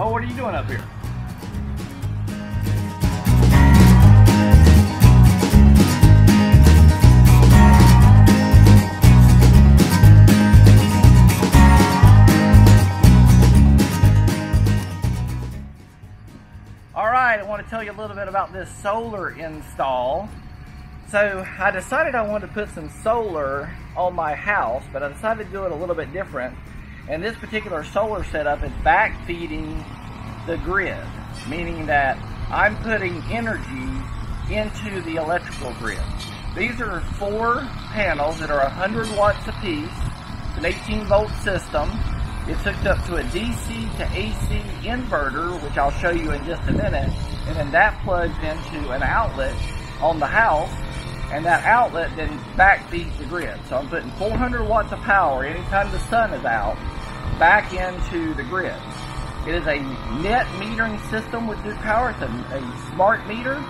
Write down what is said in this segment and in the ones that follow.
Oh, what are you doing up here? All right, I want to tell you a little bit about this solar install. So I decided I wanted to put some solar on my house, but I decided to do it a little bit different. And this particular solar setup is back feeding the grid, meaning that I'm putting energy into the electrical grid. These are four panels that are 100 watts apiece, an 18 volt system. It's hooked up to a DC to AC inverter, which I'll show you in just a minute, and then that plugs into an outlet on the house, and that outlet then back feeds the grid. So I'm putting 400 watts of power anytime the sun is out back into the grid. It is a net metering system with Duke Power. It's a, a smart meter.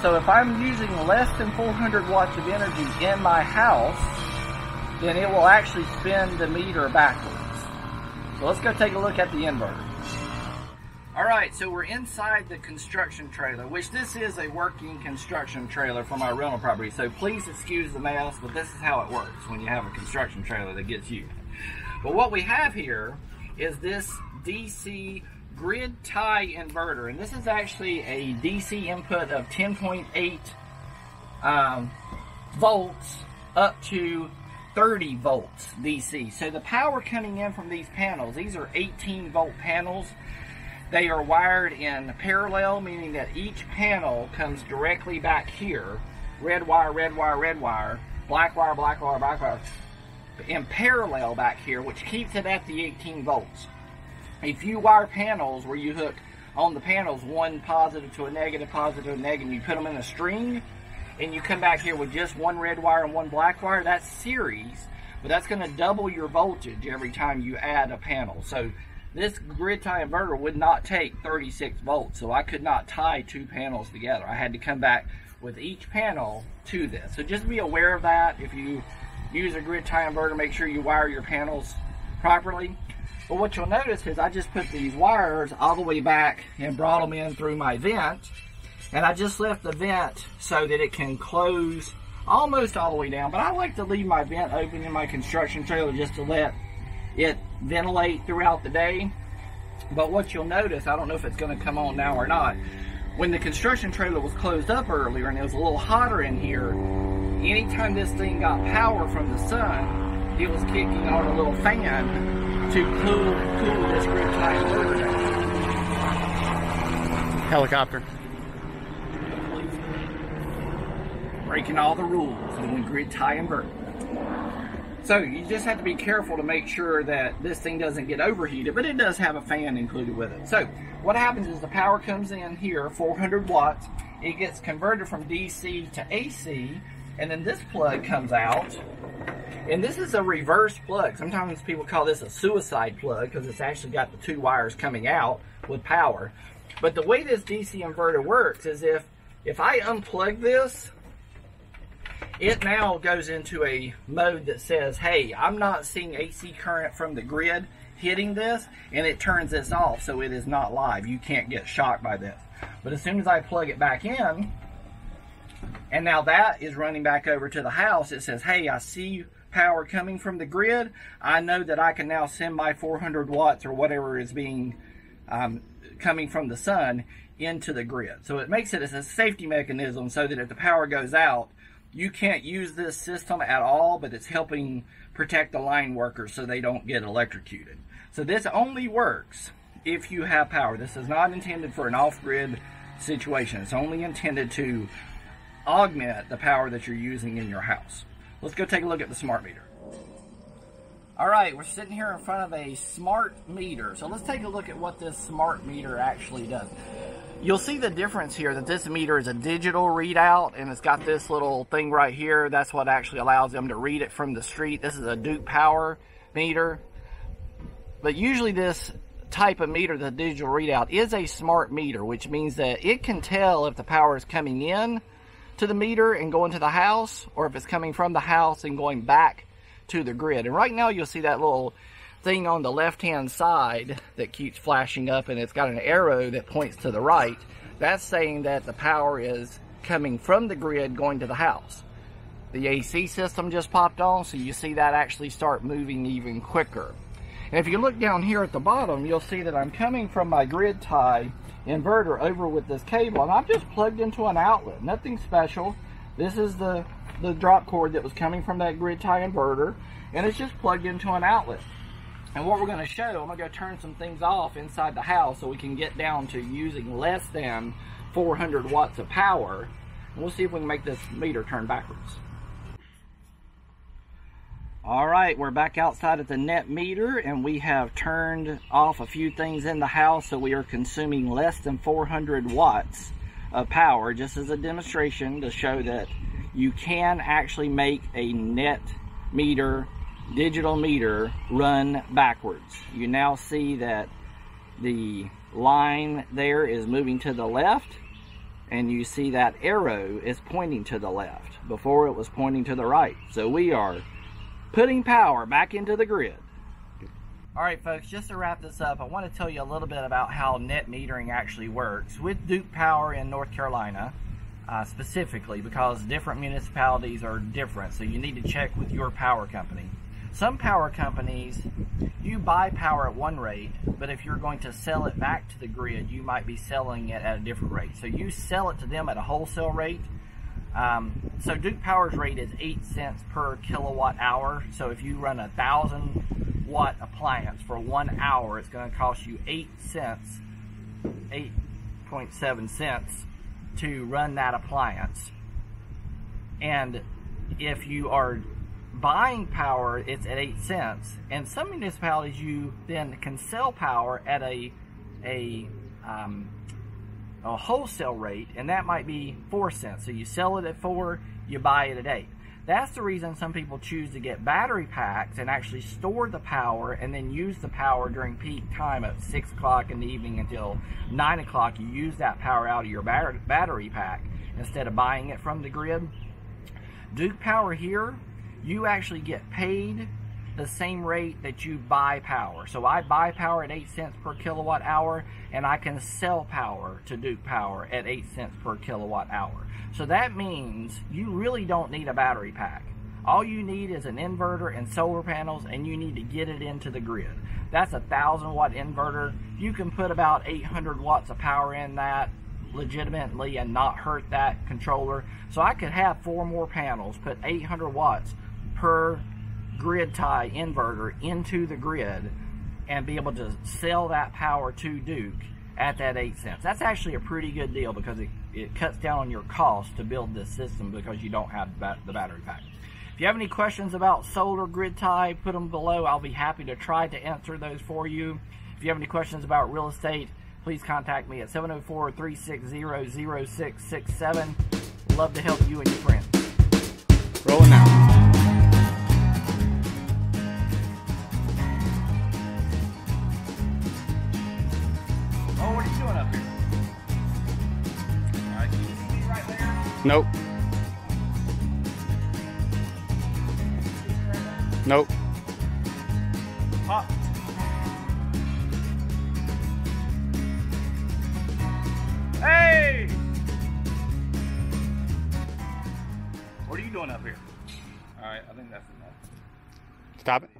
So if I'm using less than 400 watts of energy in my house, then it will actually spin the meter backwards. So let's go take a look at the inverter. All right, so we're inside the construction trailer, which this is a working construction trailer for my rental property. So please excuse the mess, but this is how it works when you have a construction trailer that gets used. But what we have here is this DC grid tie inverter, and this is actually a DC input of 10.8 um, volts up to 30 volts DC. So the power coming in from these panels, these are 18 volt panels. They are wired in parallel, meaning that each panel comes directly back here. Red wire, red wire, red wire, black wire, black wire, black wire, in parallel back here, which keeps it at the 18 volts. If you wire panels where you hook on the panels one positive to a negative, positive to a negative, you put them in a string, and you come back here with just one red wire and one black wire, that's series, but that's going to double your voltage every time you add a panel. So this grid tie inverter would not take 36 volts, so I could not tie two panels together. I had to come back with each panel to this. So just be aware of that. If you use a grid tie inverter, make sure you wire your panels properly. But what you'll notice is I just put these wires all the way back and brought them in through my vent. And I just left the vent so that it can close almost all the way down. But I like to leave my vent open in my construction trailer just to let it ventilate throughout the day. But what you'll notice, I don't know if it's going to come on now or not, when the construction trailer was closed up earlier and it was a little hotter in here, anytime this thing got power from the sun, it was kicking on a little fan to cool, cool this grid tie inverter down. Helicopter. breaking all the rules in the grid tie inverter. So you just have to be careful to make sure that this thing doesn't get overheated, but it does have a fan included with it. So what happens is the power comes in here, 400 watts, it gets converted from DC to AC, and then this plug comes out, and this is a reverse plug. Sometimes people call this a suicide plug because it's actually got the two wires coming out with power. But the way this DC inverter works is if if I unplug this, it now goes into a mode that says, hey, I'm not seeing AC current from the grid hitting this, and it turns this off so it is not live. You can't get shocked by this. But as soon as I plug it back in, and now that is running back over to the house, it says, hey, I see power coming from the grid. I know that I can now send my 400 watts or whatever is being um, coming from the sun into the grid. So it makes it as a safety mechanism so that if the power goes out, you can't use this system at all, but it's helping protect the line workers so they don't get electrocuted. So this only works if you have power. This is not intended for an off-grid situation. It's only intended to augment the power that you're using in your house. Let's go take a look at the smart meter. All right, we're sitting here in front of a smart meter. So let's take a look at what this smart meter actually does. You'll see the difference here that this meter is a digital readout and it's got this little thing right here. That's what actually allows them to read it from the street. This is a Duke Power meter. But usually this type of meter, the digital readout, is a smart meter, which means that it can tell if the power is coming in to the meter and going to the house or if it's coming from the house and going back to the grid. And right now you'll see that little thing on the left hand side that keeps flashing up and it's got an arrow that points to the right, that's saying that the power is coming from the grid going to the house. The AC system just popped on, so you see that actually start moving even quicker. And if you look down here at the bottom, you'll see that I'm coming from my grid tie inverter over with this cable, and I've just plugged into an outlet. Nothing special. This is the, the drop cord that was coming from that grid tie inverter, and it's just plugged into an outlet. And what we're going to show, I'm going to go turn some things off inside the house so we can get down to using less than 400 watts of power. And we'll see if we can make this meter turn backwards. All right, we're back outside at the net meter and we have turned off a few things in the house so we are consuming less than 400 watts of power just as a demonstration to show that you can actually make a net meter, digital meter run backwards. You now see that the line there is moving to the left and you see that arrow is pointing to the left. Before it was pointing to the right. So we are putting power back into the grid. All right, folks, just to wrap this up, I want to tell you a little bit about how net metering actually works. With Duke Power in North Carolina, uh, specifically, because different municipalities are different, so you need to check with your power company. Some power companies, you buy power at one rate, but if you're going to sell it back to the grid, you might be selling it at a different rate. So you sell it to them at a wholesale rate, um, so Duke Power's rate is 8 cents per kilowatt hour. So if you run a 1,000 watt appliance for one hour, it's going to cost you 8 cents, 8.7 cents to run that appliance. And if you are buying power, it's at 8 cents. And some municipalities, you then can sell power at a, a um, a wholesale rate, and that might be four cents. So you sell it at four, you buy it at eight. That's the reason some people choose to get battery packs and actually store the power and then use the power during peak time at 6 o'clock in the evening until 9 o'clock. You use that power out of your battery pack instead of buying it from the grid. Duke Power here, you actually get paid the same rate that you buy power. So I buy power at 8 cents per kilowatt hour and I can sell power to Duke Power at 8 cents per kilowatt hour. So that means you really don't need a battery pack. All you need is an inverter and solar panels and you need to get it into the grid. That's a 1000 watt inverter. You can put about 800 watts of power in that legitimately and not hurt that controller. So I could have four more panels, put 800 watts per grid tie inverter into the grid and be able to sell that power to Duke at that 8 cents. That's actually a pretty good deal because it, it cuts down on your cost to build this system because you don't have the battery pack. If you have any questions about solar grid tie, put them below. I'll be happy to try to answer those for you. If you have any questions about real estate, please contact me at 704-360-0667. Love to help you and your friends. Rolling now. Nope. Nope. Pop. Hey! What are you doing up here? Alright, I think that's enough. Stop it.